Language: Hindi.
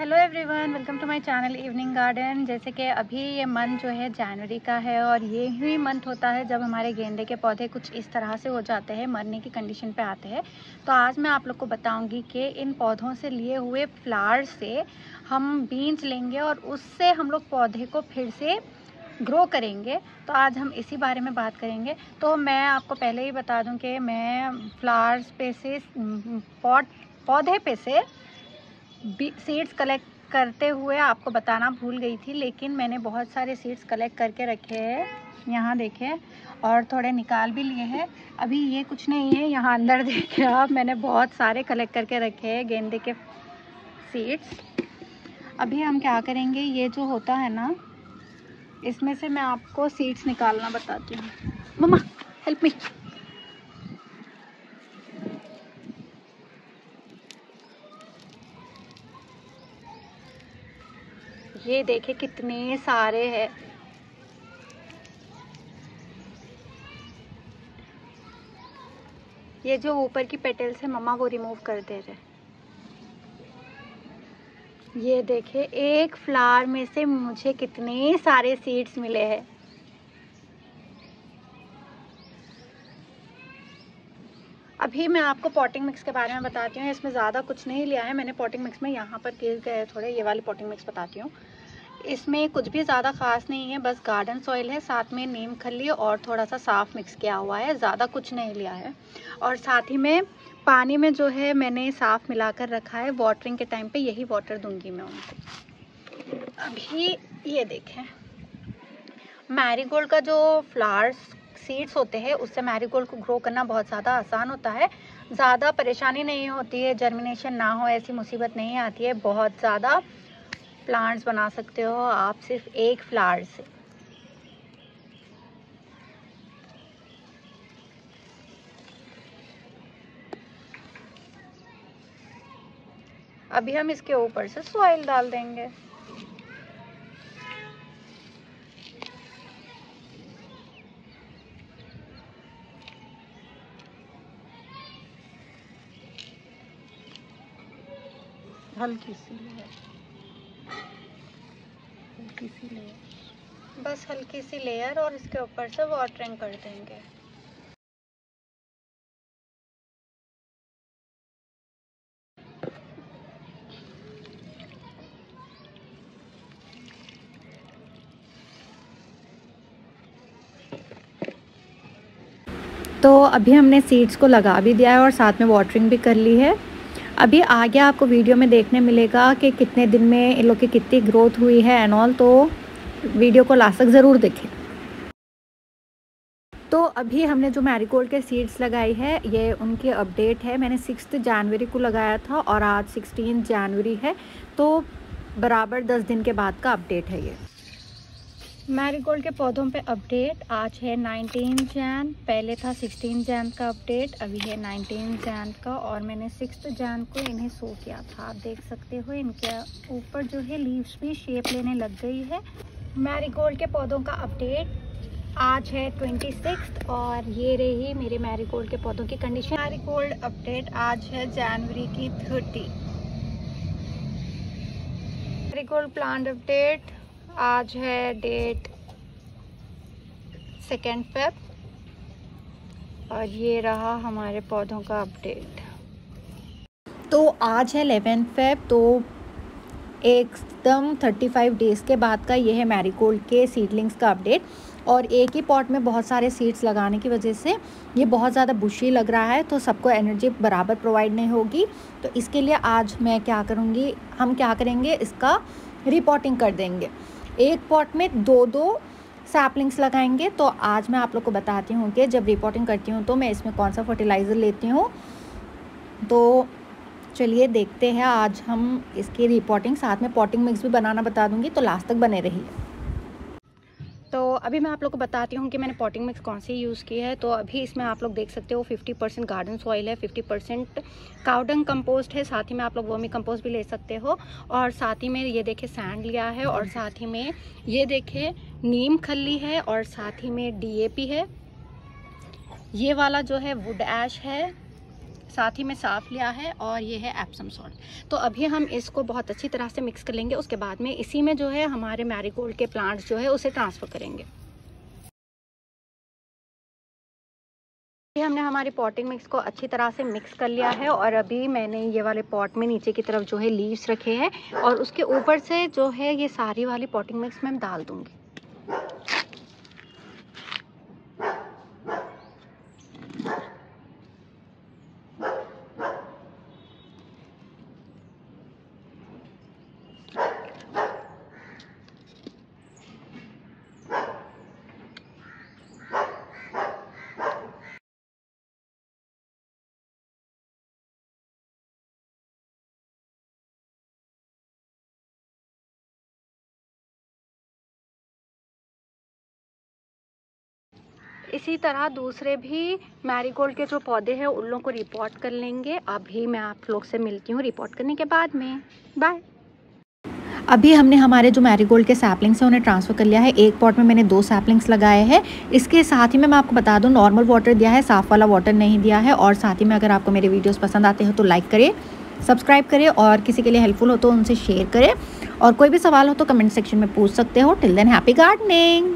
Hello everyone welcome to my channel evening garden जैसे कि अभी ये मंथ जो है जनवरी का है और ये ही मंथ होता है जब हमारे गेंदे के पौधे कुछ इस तरह से हो जाते हैं, मरने की कंडीशन पे आते हैं। तो आज मैं आप लोग को बताऊँगी कि इन पौधों से लिए हुए फ्लावर से हम बीन्स लेंगे और उससे हम लोग पौधे को फिर से ग्रो करेंगे। तो आज हम इसी बारे में बात करेंगे। तो मैं आपको पहले ही बता दूँ कि मैं फ्लावर्स पे से पौध पे से सीड्स कलेक्ट करते हुए आपको बताना भूल गई थी, लेकिन मैंने बहुत सारे सीड्स कलेक्ट करके रखे हैं। यहाँ देखे, और थोड़े निकाल भी लिए हैं। अभी ये कुछ नहीं है, यहाँ अंदर देखे आप, मैंने बहुत सारे कलेक्ट करके रखे हैं गेंदे के सीड्स अभी हम क्या करेंगे, ये जो होता है ना, इसमें से मैं आपको सीड्स निकालना बताती हूँ। मम्मा हेल्प मी ये देखे कितने सारे हैं। ये जो ऊपर की पेटल्स है, मम्मा वो रिमूव कर दे रहे ये देखे, एक फ्लावर में से मुझे कितने सारे सीड्स मिले हैं। अभी मैं आपको पॉटिंग मिक्स के बारे में बताती हूँ। इसमें ज़्यादा कुछ नहीं लिया है। मैंने पॉटिंग मिक्स में यहाँ पर गिर गए थोड़े ये वाली पॉटिंग मिक्स बताती हूँ। इसमें कुछ भी ज़्यादा ख़ास नहीं है। बस गार्डन सॉइल है। साथ में नीम खली और थोड़ा सा साफ़ मिक्स किया हुआ है। ज़्यादा कुछ नहीं लिया है। और साथ ही में पानी में जो है मैंने साफ़ मिलाकर रखा है। वाटरिंग के टाइम पे यही वाटर दूँगी मैं उनको। अभी ये देखें। मैरीगोल्ड का जो फ्लावर्स सीड्स होते हैं, उससे मैरीगोल्ड को ग्रो करना बहुत ज़्यादा आसान होता है। ज़्यादा परेशानी नहीं होती है जर्मिनेशन ना हो, ऐसी मुसीबत नहीं आती है। बहुत ज़्यादा प्लांट्स बना सकते हो आप, सिर्फ़ एक फ्लावर से। अभी हम इसके ऊपर से सॉइल डाल देंगे। हल्की सी है हल्की सी लेयर बस हल्की सी लेयर और इसके ऊपर से वाटरिंग कर देंगे। तो अभी हमने सीड्स को लगा भी दिया है और साथ में वाटरिंग भी कर ली है। अभी आगे आपको वीडियो में देखने मिलेगा कि कितने दिन में इन लोग की कितनी ग्रोथ हुई है एंड ऑल तो वीडियो को लास्ट तक ज़रूर देखें। तो अभी हमने जो मैरीगोल्ड के सीड्स लगाई है, ये उनकी अपडेट है। मैंने सिक्स जनवरी को लगाया था और आज सिक्सटीन जनवरी है तो बराबर दस दिन के बाद का अपडेट है ये। मैरीगोल्ड के पौधों पे अपडेट। आज है 19 जैन, पहले था 16 जैन का अपडेट, अभी है 19 जैन का और मैंने सिक्स जैन को इन्हें सो किया था। आप देख सकते हो इनके ऊपर जो है लीव्स भी शेप लेने लग गई है। मैरीगोल्ड के पौधों का अपडेट। आज है ट्वेंटी सिक्स और ये रही मेरे मैरीगोल्ड के पौधों की कंडीशन मैरीगोल्ड अपडेट आज है जनवरी की थर्टी। मैरीगोल्ड प्लांट अपडेट आज है डेट सेकेंड फेब और ये रहा हमारे पौधों का अपडेट तो आज है एलेवन फेब तो एकदम थर्टी फाइव डेज़ के बाद का ये है मैरीगोल्ड के सीडलिंग्स का अपडेट और एक ही पॉट में बहुत सारे सीड्स लगाने की वजह से ये बहुत ज़्यादा बुशी लग रहा है तो सबको एनर्जी बराबर प्रोवाइड नहीं होगी। तो इसके लिए आज मैं क्या करूँगी, हम क्या करेंगे, इसका रिपोर्टिंग कर देंगे। एक पॉट में दो दो सैपलिंग्स लगाएँगे। तो आज मैं आप लोग को बताती हूँ कि जब रिपोर्टिंग करती हूँ तो मैं इसमें कौन सा फर्टिलाइज़र लेती हूँ। तो चलिए देखते हैं आज हम इसकी रिपोर्टिंग साथ में पॉटिंग मिक्स भी बनाना बता दूँगी तो लास्ट तक बने रहिए। तो अभी मैं आप लोग को बताती हूँ कि मैंने पॉटिंग मिक्स कौन सी यूज़ की है। तो अभी इसमें आप लोग देख सकते हो 50 परसेंट गार्डन सॉइल है 50 परसेंट काउडंग कंपोस्ट है। साथ ही में आप लोग वर्मी कंपोस्ट भी ले सकते हो। और साथ ही में ये देखे सैंड लिया है और साथ ही में ये देखे नीम खल्ली है और साथ ही में डीएपी है। ये वाला जो है वुड ऐश है। साथ ही में साफ़ लिया है और ये है एप्सम सॉल्ट तो अभी हम इसको बहुत अच्छी तरह से मिक्स कर लेंगे, उसके बाद में इसी में जो है हमारे मैरीगोल्ड के प्लांट्स जो है उसे ट्रांसफ़र करेंगे। हमने हमारी पॉटिंग मिक्स को अच्छी तरह से मिक्स कर लिया है और अभी मैंने ये वाले पॉट में नीचे की तरफ़ जो है लीव्स रखे हैं और उसके ऊपर से जो है ये सारी वाली पॉटिंग मिक्स मैं डाल दूँगी। इसी तरह दूसरे भी मैरीगोल्ड के जो पौधे हैं, उन लोगों को रिपोर्ट कर लेंगे। अभी मैं आप लोग से मिलती हूँ रिपोर्ट करने के बाद में। बाय अभी हमने हमारे जो मैरीगोल्ड के सैपलिंग्स हैं, उन्हें ट्रांसफ़र कर लिया है। एक पॉट में मैंने दो सैपलिंग्स लगाए हैं। इसके साथ ही में मैं आपको बता दूँ नॉर्मल वाटर दिया है, साफ़ वाला वाटर नहीं दिया है। और साथ ही में अगर आपको मेरे वीडियोस पसंद आते हैं तो लाइक करें सब्सक्राइब करें और किसी के लिए हेल्पफुल हो तो उनसे शेयर करें। और कोई भी सवाल हो तो कमेंट सेक्शन में पूछ सकते हो। Till than happy gardening